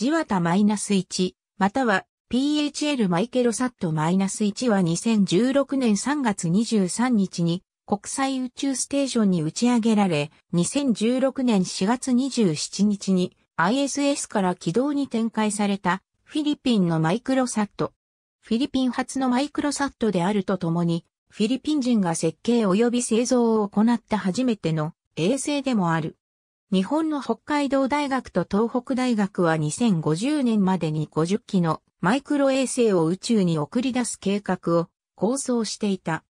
ジワタ -1、または PHL マイケロサット -1 は2016年3月23日に国際宇宙ステーションに打ち上げられ、2016年4月27日に ISS から軌道に展開されたフィリピンのマイクロサット。フィリピン初のマイクロサットであるとともに、フィリピン人が設計及び製造を行った初めての衛星でもある。日本の北海道大学と東北大学は2050年までに50機のマイクロ衛星を宇宙に送り出す計画を構想していた。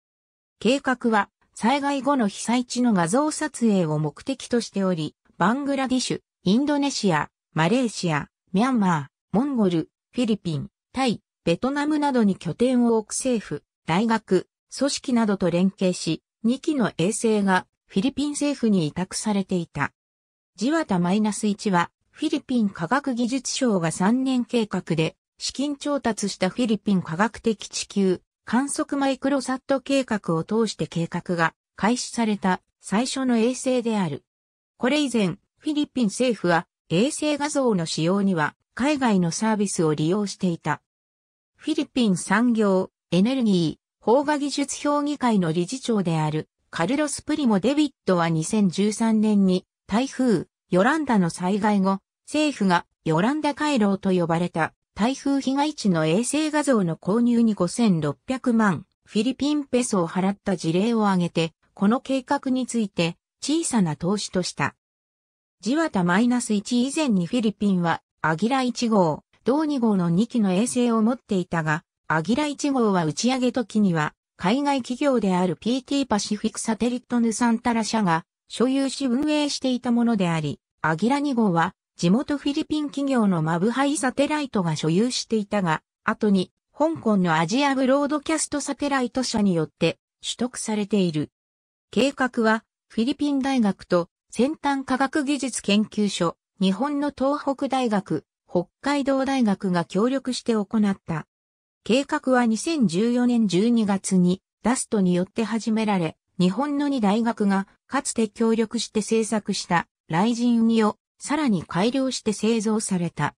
計画は災害後の被災地の画像撮影を目的としており、バングラディシュ、インドネシア、マレーシア、ミャンマー、モンゴル、フィリピン、タイ、ベトナムなどに拠点を置く政府、大学、組織などと連携し、2機の衛星がフィリピン政府に委託されていた。ジワタ -1 はフィリピン科学技術省が3年計画で資金調達したフィリピン科学的地球観測マイクロサット計画を通して計画が開始された最初の衛星である。これ以前、フィリピン政府は衛星画像の使用には海外のサービスを利用していた。フィリピン産業、エネルギー、邦画技術評議会の理事長であるカルロス・プリモ・デビットは2013年に台風、ヨランダの災害後、政府がヨランダ回廊と呼ばれた台風被害地の衛星画像の購入に5600万フィリピンペソを払った事例を挙げて、この計画について小さな投資とした。ジワタ -1 以前にフィリピンはアギラ1号、同2号の2機の衛星を持っていたが、アギラ1号は打ち上げ時には海外企業である PT パシフィックサテリットヌサンタラ社が所有し運営していたものであり、アギラ2号は地元フィリピン企業のマブハイサテライトが所有していたが、後に香港のアジアブロードキャストサテライト社によって取得されている。計画はフィリピン大学と先端科学技術研究所、日本の東北大学、北海道大学が協力して行った。計画は2014年12月にダストによって始められ、日本の2大学がかつて協力して制作したライジン2をさらに改良して製造された。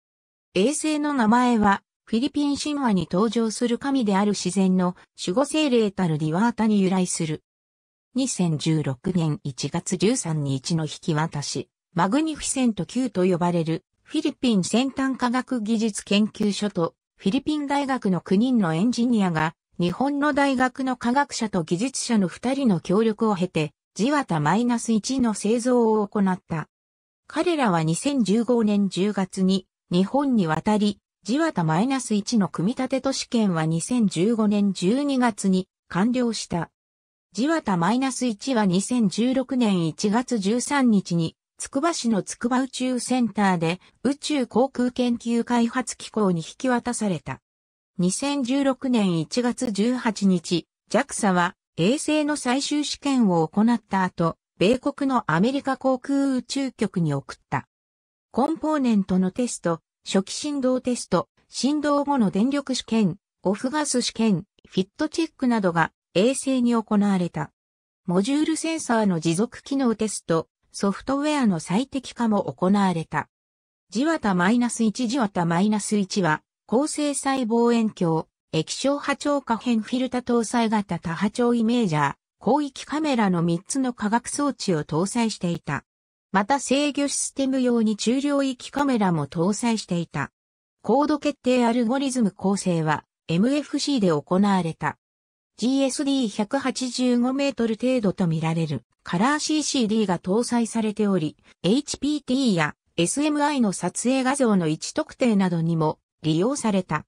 衛星の名前は、フィリピン神話に登場する神である自然の守護精霊たるディワータに由来する。2016年1月13日の引き渡し、マグニフィセント級と呼ばれるフィリピン先端科学技術研究所とフィリピン大学の9人のエンジニアが日本の大学の科学者と技術者の2人の協力を経て、ジワタ -1 の製造を行った。彼らは2015年10月に日本に渡り、ジワタ -1 の組み立て都市圏は2015年12月に完了した。ジワタ -1 は2016年1月13日に、つくば市のつくば宇宙センターで宇宙航空研究開発機構に引き渡された。2016年1月18日、JAXA は衛星の最終試験を行った後、米国のアメリカ航空宇宙局に送った。コンポーネントのテスト、初期振動テスト、振動後の電力試験、オフガス試験、フィットチェックなどが衛星に行われた。モジュールセンサーの持続機能テスト、ソフトウェアの最適化も行われた。ジワタ -1 ジワタ -1 は、高精細望遠鏡、液晶波長可変フィルタ搭載型多波長イメージャー、広域カメラの3つの化学装置を搭載していた。また制御システム用に中領域カメラも搭載していた。コード決定アルゴリズム構成は MFC で行われた。GSD185 メートル程度とみられるカラー CCD が搭載されており、HPT や SMI の撮影画像の位置特定などにも利用された。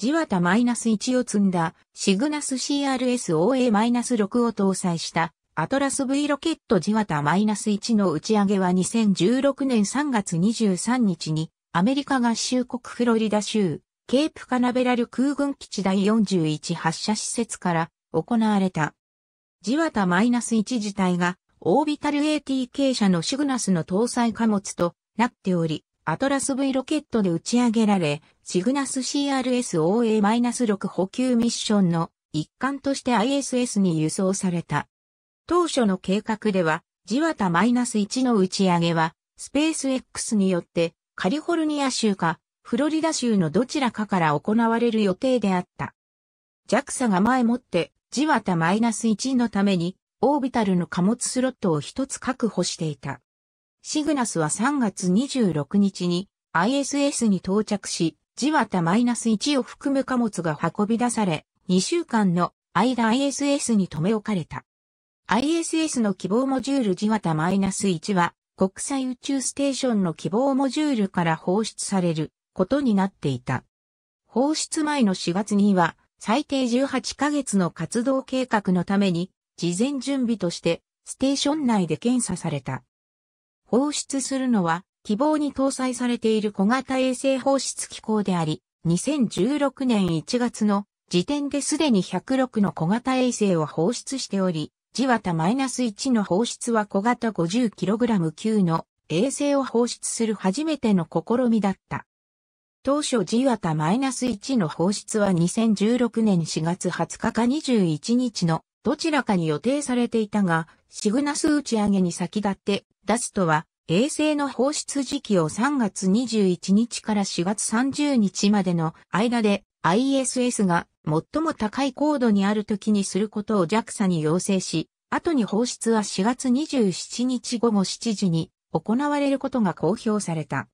ジワタ -1 を積んだシグナス CRS-OA-6 を搭載したアトラス V ロケットジワタ -1 の打ち上げは2016年3月23日にアメリカ合衆国フロリダ州ケープカナベラル空軍基地第41発射施設から行われた。ジワタ -1 自体がオービタル AT 傾斜のシグナスの搭載貨物となっており、アトラス V ロケットで打ち上げられ、シグナス CRS-OA-6 補給ミッションの一環として ISS に輸送された。当初の計画では、ジワタ -1 の打ち上げは、スペース X によってカリフォルニア州かフロリダ州のどちらかから行われる予定であった。JAXA が前もってジワタ -1 のためにオービタルの貨物スロットを一つ確保していた。シグナスは3月26日に ISS に到着し、ジワタ -1 を含む貨物が運び出され、2週間の間 ISS に留め置かれた。ISS の希望モジュールジワタ -1 は国際宇宙ステーションの希望モジュールから放出されることになっていた。放出前の4月には最低18ヶ月の活動計画のために事前準備としてステーション内で検査された。放出するのは希望に搭載されている小型衛星放出機構であり、2016年1月の時点ですでに106の小型衛星を放出しており、ジワタ -1 の放出は小型 50kg 級の衛星を放出する初めての試みだった。当初ジワタ -1 の放出は2016年4月20日か21日のどちらかに予定されていたが、シグナス打ち上げに先立ってダストは衛星の放出時期を3月21日から4月30日までの間で ISS が最も高い高度にある時にすることを JAXA に要請し、後に放出は4月27日午後7時に行われることが公表された。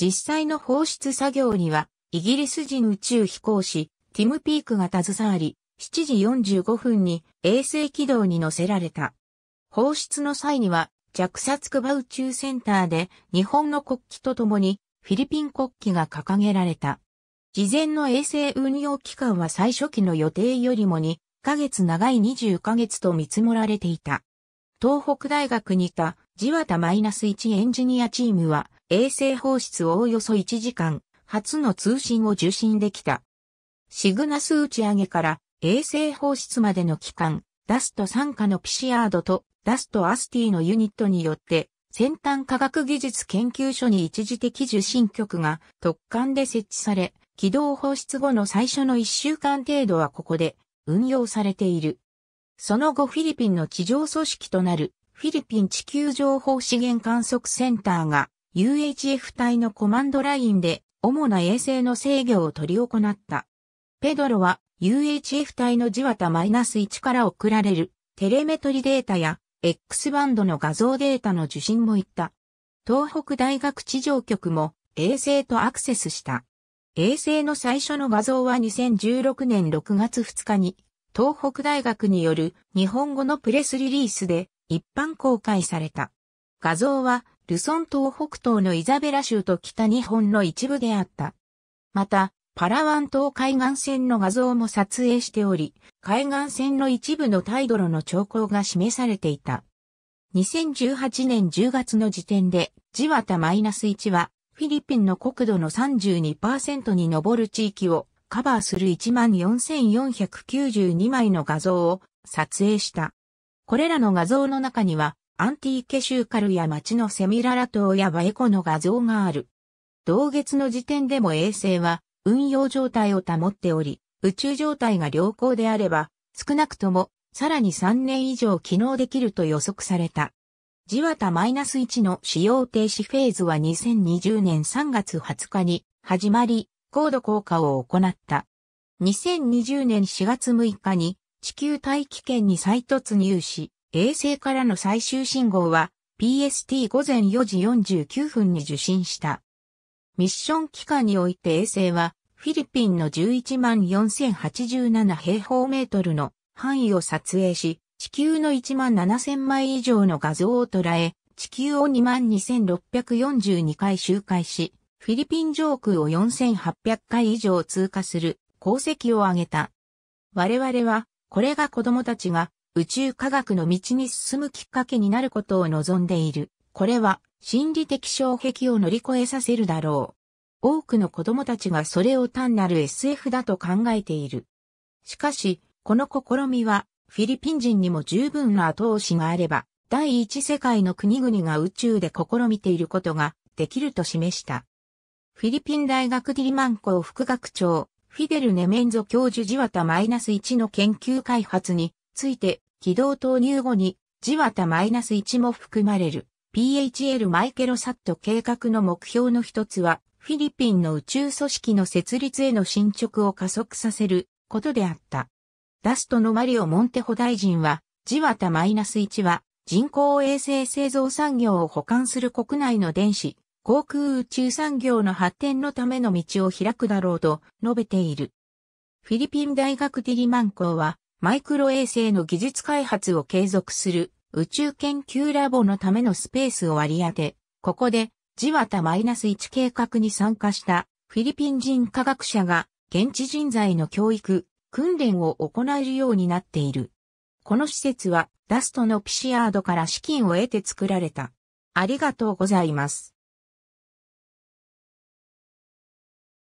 実際の放出作業には、イギリス人宇宙飛行士、ティム・ピークが携わり、7時45分に衛星軌道に乗せられた。放出の際には、JAXA 筑波宇宙センターで日本の国旗とともにフィリピン国旗が掲げられた。事前の衛星運用期間は最初期の予定よりも2ヶ月長い20ヶ月と見積もられていた。東北大学にいたジワタ -1 エンジニアチームは衛星放出をおよそ1時間初の通信を受信できた。シグナス打ち上げから衛星放出までの期間、 DOST 傘下の PCIEERD と DOST-ASTI のユニットによって先端科学技術研究所に一時的受信局が突貫で設置され、軌道放出後の最初の1週間程度はここで運用されている。その後フィリピンの地上組織となるフィリピン地球情報資源観測センターが UHF 隊のコマンドラインで主な衛星の制御を執り行った。ペドロは UHF 隊のジワタ -1 から送られるテレメトリデータや X バンドの画像データの受信も行った。東北大学地上局も衛星とアクセスした。衛星の最初の画像は2016年6月2日に東北大学による日本語のプレスリリースで一般公開された。画像はルソン島北東のイザベラ州と北日本の一部であった。また、パラワン島海岸線の画像も撮影しており、海岸線の一部のタイドロの兆候が示されていた。2018年10月の時点で、ジワタマイナス -1 は、フィリピンの国土の32%に上る地域をカバーする14,492枚の画像を撮影した。これらの画像の中には、アンティーケシューカルや街のセミララ島やバエコの画像がある。同月の時点でも衛星は運用状態を保っており、宇宙状態が良好であれば、少なくともさらに3年以上機能できると予測された。ジワタ -1 の使用停止フェーズは2020年3月20日に始まり、高度効果を行った。2020年4月6日に地球大気圏に再突入し、衛星からの最終信号は PST 午前4時49分に受信した。ミッション期間において衛星はフィリピンの11万4087平方メートルの範囲を撮影し、地球の1万7000枚以上の画像を捉え、地球を2万2642回周回し、フィリピン上空を4800回以上通過する功績を挙げた。我々は、これが子供たちが宇宙科学の道に進むきっかけになることを望んでいる。これは心理的障壁を乗り越えさせるだろう。多くの子供たちがそれを単なる SF だと考えている。しかし、この試みは、フィリピン人にも十分な後押しがあれば、第一世界の国々が宇宙で試みていることができると示した。フィリピン大学ディリマン校副学長、フィデル・ネメンゾ教授ジワタ -1 の研究開発について、軌道投入後にジワタ -1 も含まれる PHL マイケロサット計画の目標の一つはフィリピンの宇宙組織の設立への進捗を加速させることであった。ダストのマリオ・モンテホ大臣は、ジワタ -1 は人工衛星製造産業を補完する国内の電子、航空宇宙産業の発展のための道を開くだろうと述べている。フィリピン大学ディリマン校は、マイクロ衛星の技術開発を継続する宇宙研究ラボのためのスペースを割り当て、ここでジワタ -1 計画に参加したフィリピン人科学者が現地人材の教育、訓練を行えるようになっている。この施設はダストのピシアードから資金を得て作られた。ありがとうございます。